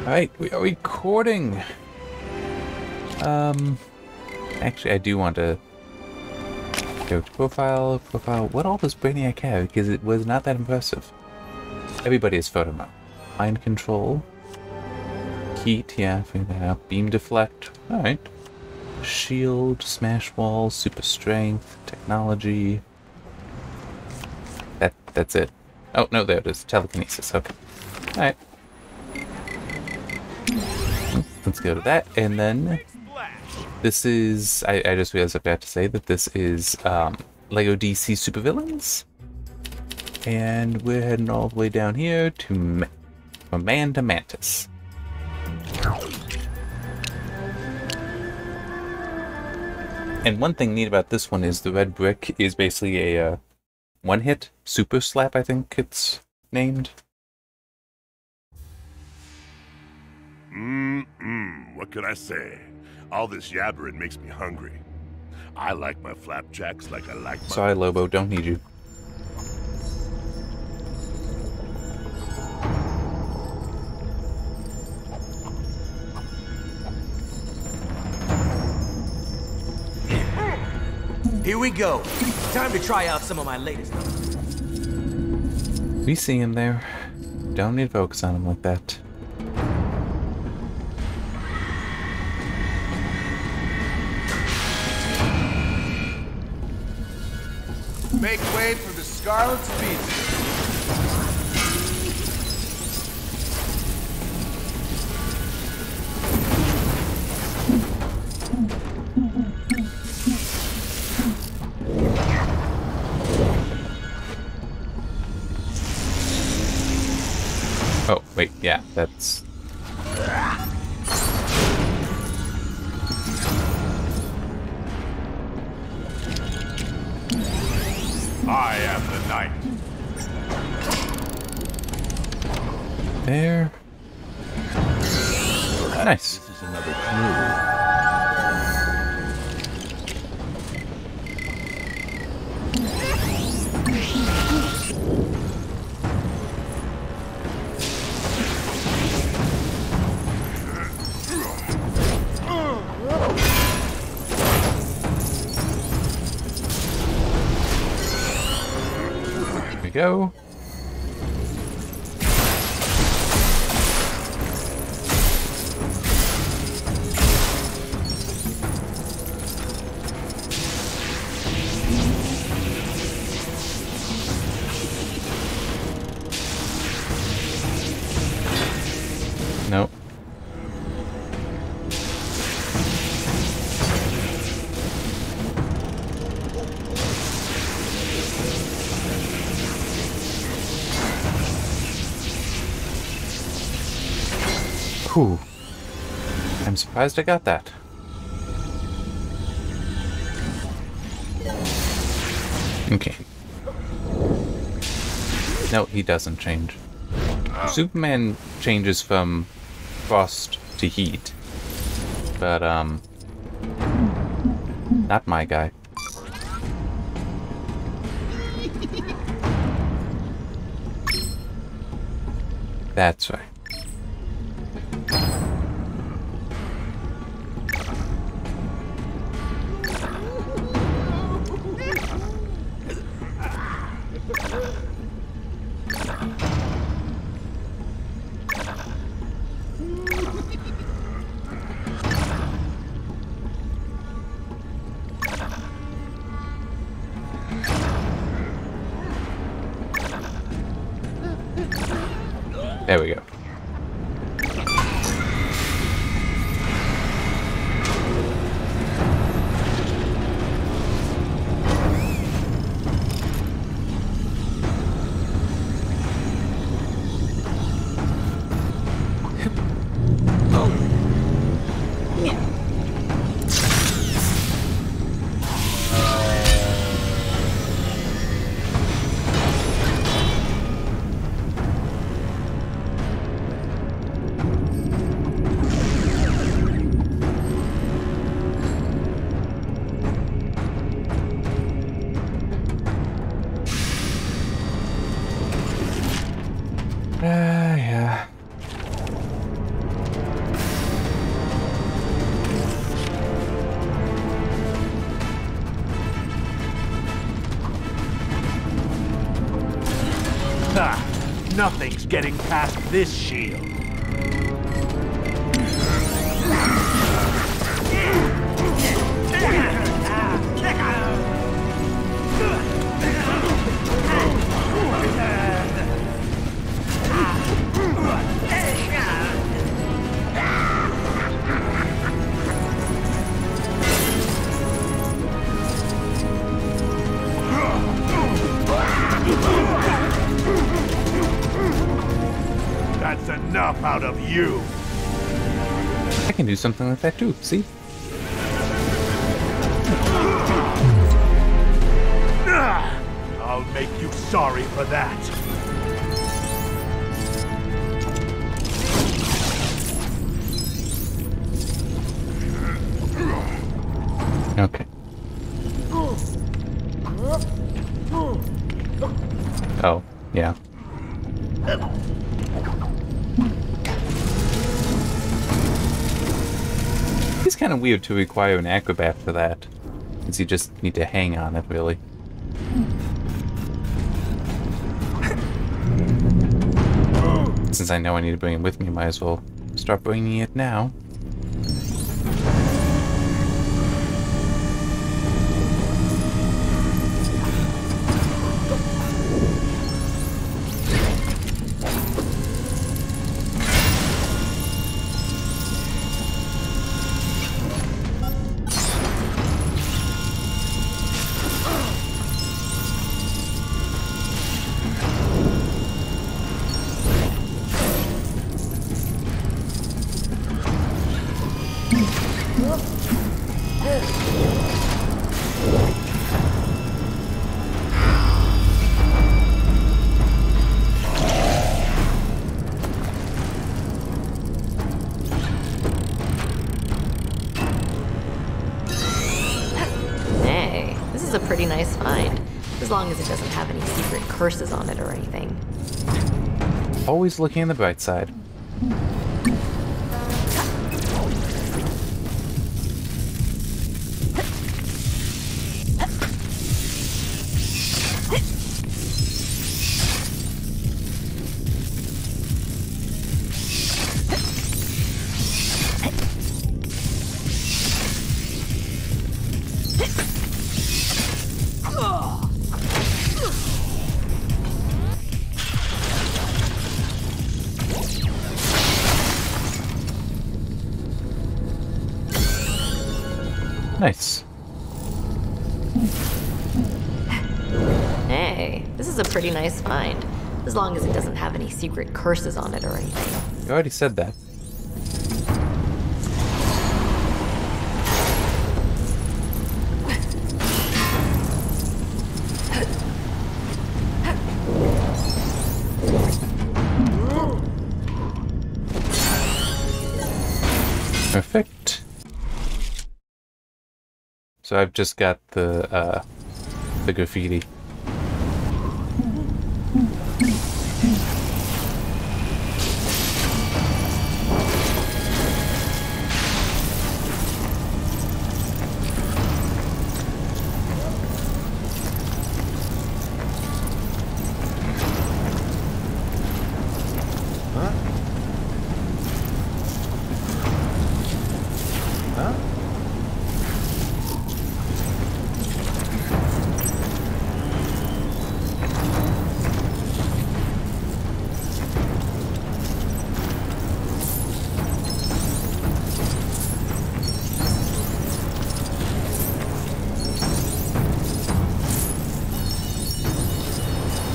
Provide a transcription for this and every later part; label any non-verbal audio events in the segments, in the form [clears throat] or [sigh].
Alright, we are recording. Um, actually, I do want to go to profile, profile. What all does Brainiac have? Because it was not that impressive. Everybody has photo. Mind control. Heat, yeah, figure that out. Beam deflect. Alright. Shield, smash wall, super strength, technology. That that's it. Oh no, there it is. Telekinesis. Okay. Alright. Let's go to that, and then this is. I, I just realized I forgot to say that this is um, Lego DC Supervillains, and we're heading all the way down here to Ma from Man to Mantis. And one thing neat about this one is the red brick is basically a uh, one-hit super slap. I think it's named. Mmm, what can I say? All this yabbering makes me hungry. I like my flapjacks like I like my... Sorry, Lobo, don't need you. Here we go. Time to try out some of my latest. We see him there. Don't need to focus on him like that. Oh, wait, yeah, that's... There. Nice. This is another clue. Go. Whew. I'm surprised I got that. Okay. No, he doesn't change. Superman changes from frost to heat. But, um... Not my guy. That's right. Nothing's getting past this shield. You. I can do something like that too, see? I'll make you sorry for that. Okay. Oh, yeah. It's kind of weird to require an acrobat for that. Because you just need to hang on it, really. Since I know I need to bring it with me, might as well start bringing it now. Secret curses on it or anything. Always looking on the bright side. Nice. Hey, this is a pretty nice find. As long as it doesn't have any secret curses on it or anything. You already said that. So I've just got the uh, the graffiti.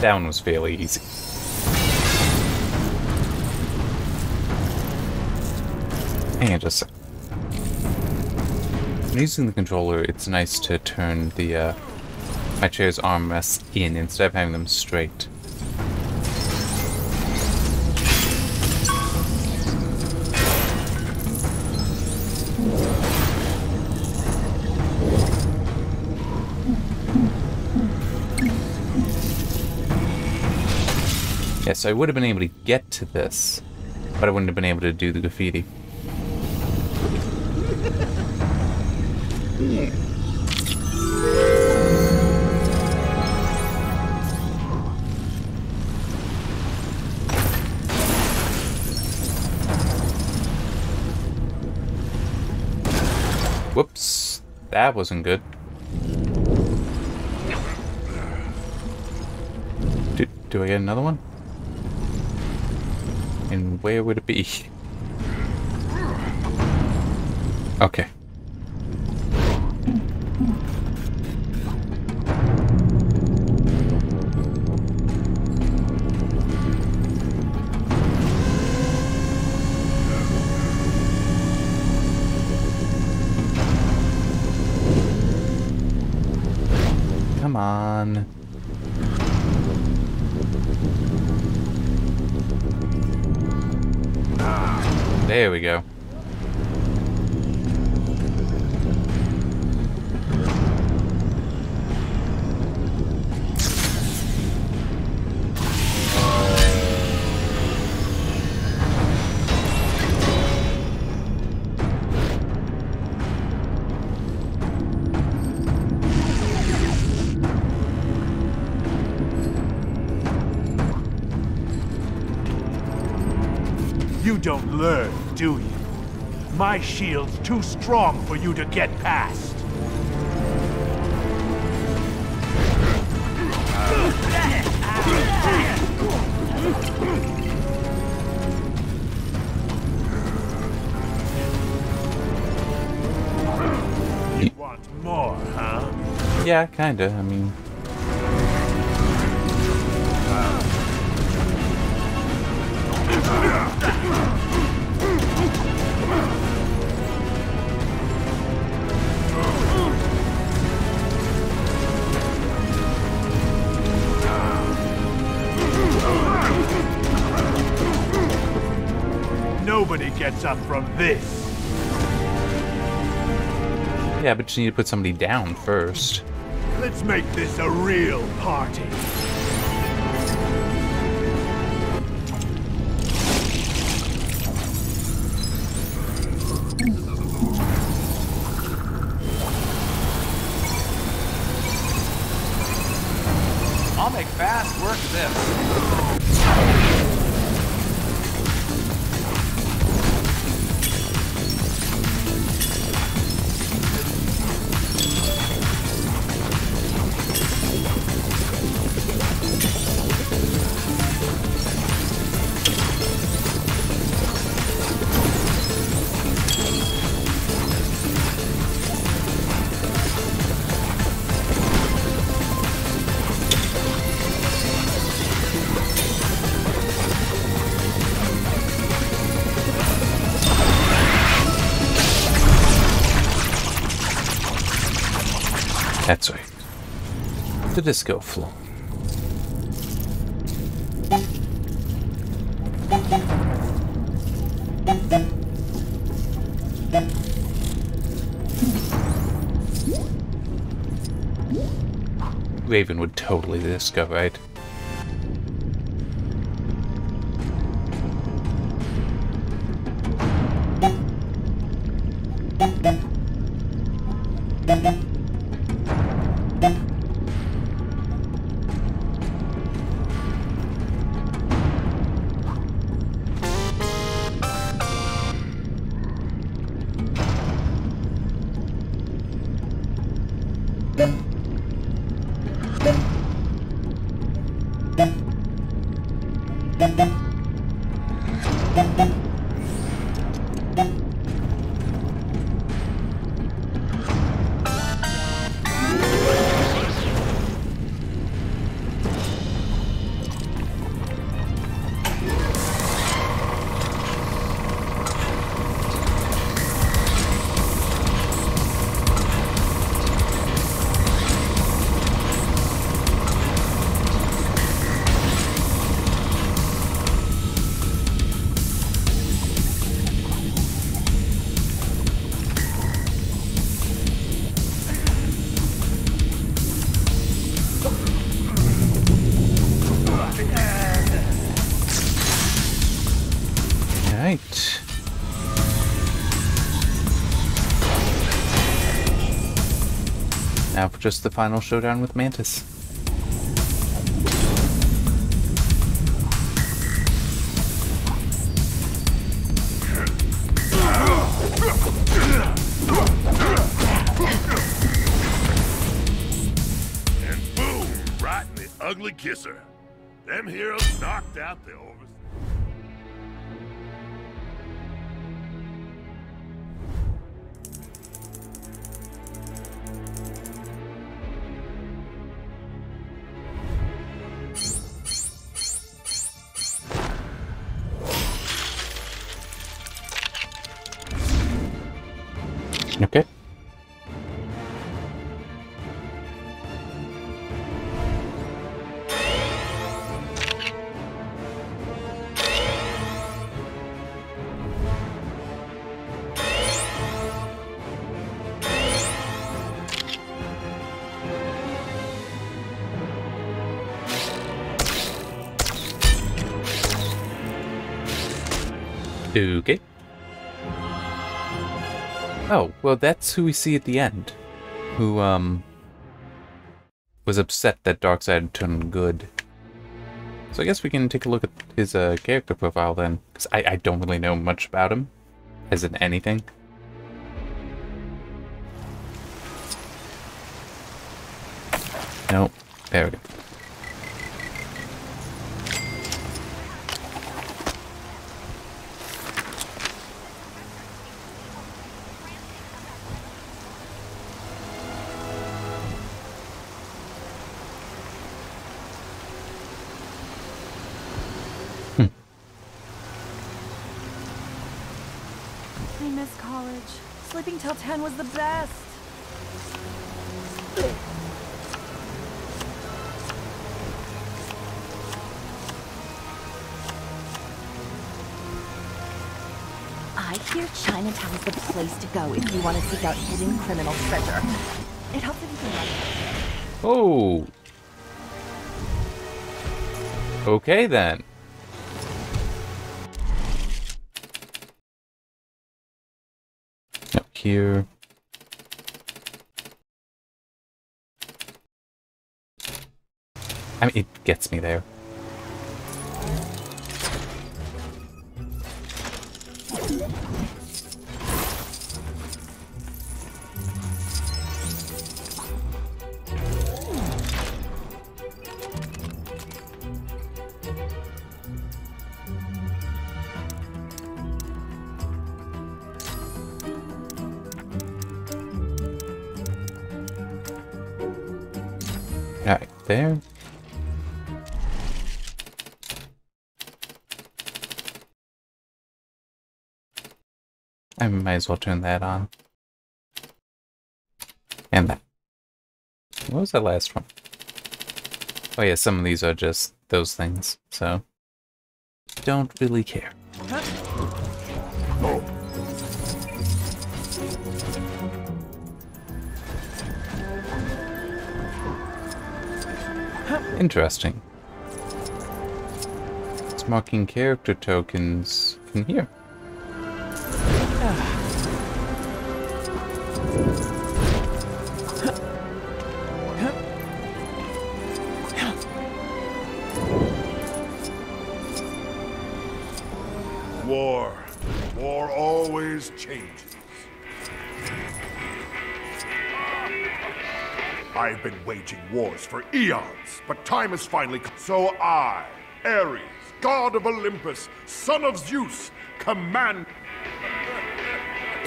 Down was fairly easy. Hang on just. When using the controller, it's nice to turn the uh, my chair's armrests in instead of having them straight. So I would have been able to get to this, but I wouldn't have been able to do the graffiti. Whoops. That wasn't good. Do, do I get another one? And where would it be? Ah. Okay. There we go. You don't learn, do you? My shield's too strong for you to get past. You want more, huh? Yeah, kinda. I mean, Up from this. yeah, but you need to put somebody down first. Let's make this a real party. The disco floor. Raven would totally disco, right? Now [laughs] for just the final showdown with Mantis. And boom, right in the ugly kisser. Them heroes knocked out the over. Over... Okay. Okay. Oh, well, that's who we see at the end. Who, um, was upset that Darkseid turned good. So I guess we can take a look at his uh, character profile then, because I, I don't really know much about him, as in anything. Nope. There we go. Till 10 was the best. I hear Chinatown's the place to go if you want to seek out hidden criminal treasure. It helps if you can. Oh. Okay then. Here. I mean, it gets me there. There. I might as well turn that on. And that. What was that last one? Oh yeah, some of these are just those things, so... Don't really care. Oh. Interesting. It's marking character tokens from here. War. War always changes. I've been waging wars for eons, but time has finally come. So I, Ares, god of Olympus, son of Zeus, command.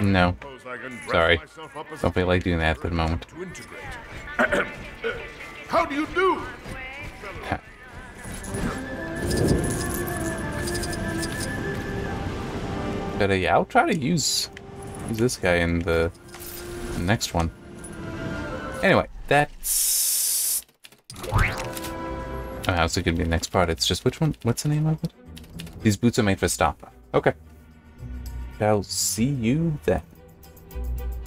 No. Sorry. myself up as Don't feel like doing that at the moment. [clears throat] How do you do? But uh, yeah, I'll try to use, use this guy in the, the next one. Anyway, that's... Oh, it gonna be the next part? It's just, which one? What's the name of it? These boots are made for Stampa. Okay. I'll see you then.